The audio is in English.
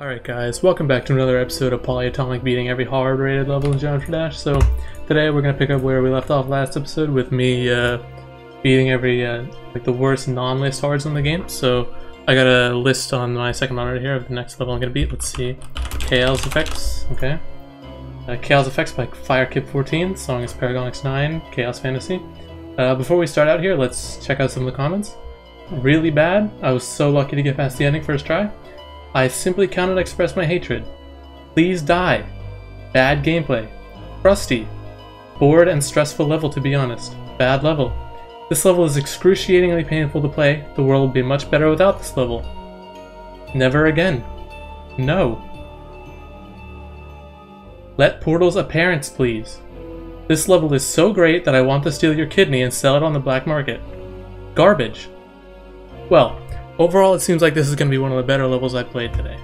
Alright guys, welcome back to another episode of Polyatomic beating every hard rated level in Geometry Dash. So today we're gonna pick up where we left off last episode with me uh, beating every uh, like the worst non-list hards in the game. So I got a list on my second monitor here of the next level I'm gonna beat. Let's see. Chaoz Effects, okay. Uh, Chaoz Effects by Firekip 14, song is ParagonX 9, Chaoz Fantasy. Uh, before we start out here, let's check out some of the comments. Really bad. I was so lucky to get past the ending first try. I simply cannot express my hatred. Please die. Bad gameplay. Rusty. Bored and stressful level to be honest. Bad level. This level is excruciatingly painful to play. The world would be much better without this level. Never again. No. Let portals appearance, please. This level is so great that I want to steal your kidney and sell it on the black market. Garbage. Well, overall it seems like this is going to be one of the better levels I played today.